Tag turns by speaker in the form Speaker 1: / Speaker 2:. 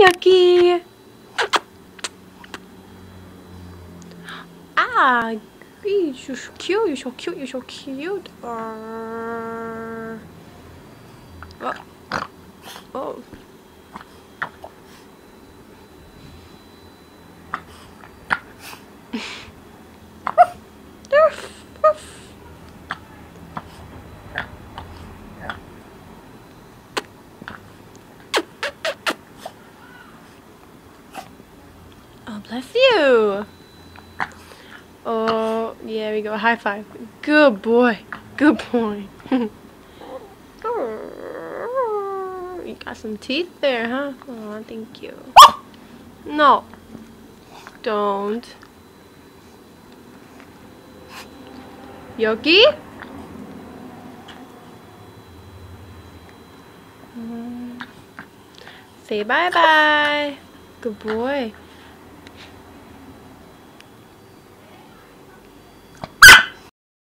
Speaker 1: Yucky. Ah, you're so cute. You're so cute. You're so cute. Uh, oh. oh. Oh, bless you. Oh, yeah, we go. High five. Good boy. Good boy. you got some teeth there, huh? Oh, thank you. No. Don't. Yoki? Mm. Say bye-bye. Good boy.